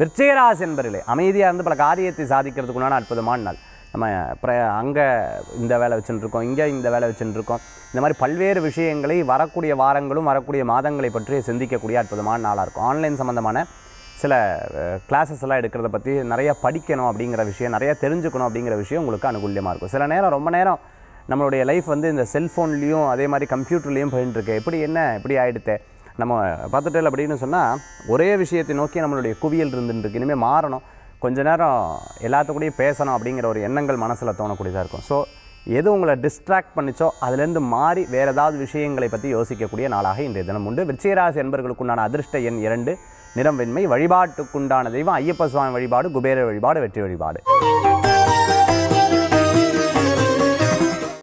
விருச்சிகராசி என்பர்களே அமைதியாக இருந்து பல காரியத்தை சாதிக்கிறதுக்குண்டான அற்புதமான நாள். நம்ம ப்ர அங்கே இந்த வேலை வச்சுட்டுருக்கோம் இங்கே இந்த வேலை வச்சுட்டுருக்கோம் இந்த மாதிரி பல்வேறு விஷயங்களை வரக்கூடிய வாரங்களும் வரக்கூடிய மாதங்களை பற்றி சிந்திக்கக்கூடிய அற்புதமான நாளாக இருக்கும். ஆன்லைன் சம்மந்தமான சில கிளாஸஸ் எல்லாம் எடுக்கிறத பற்றி நிறைய படிக்கணும் அப்படிங்கிற விஷயம் நிறைய தெரிஞ்சுக்கணும் அப்படிங்கிற விஷயம் உங்களுக்கு அனுகூல்யமாக இருக்கும். சில நேரம் ரொம்ப நேரம் நம்மளுடைய லைஃப் வந்து இந்த செல்ஃபோன்லேயும் அதே மாதிரி கம்ப்யூட்டர்லேயும் போயிட்டு இருக்கு எப்படி என்ன இப்படி ஆகிடுத்தே நம்ம பார்த்துட்டேன் அப்படின்னு சொன்னால் ஒரே விஷயத்தை நோக்கி நம்மளுடைய குவியல் இருந்துட்டு இனிமேல் மாறணும். கொஞ்ச நேரம் எல்லாத்துக்கூடையும் பேசணும் அப்படிங்கிற ஒரு எண்ணங்கள் மனசில் தோணக்கூடியதாக இருக்கும். ஸோ எது உங்களை டிஸ்ட்ராக்ட் பண்ணிச்சோ அதுலேருந்து மாறி வேறு ஏதாவது விஷயங்களை பற்றி யோசிக்கக்கூடிய நாளாக இன்றைய தினம் உண்டு. விருச்சிகராசி என்பர்களுக்குண்டான அதிர்ஷ்ட எண் இரண்டு நிறம் வெண்மை வழிபாட்டுக்குண்டான தெய்வம் ஐயப்ப சுவாமி வழிபாடு குபேர வழிபாடு வெற்றி வழிபாடு.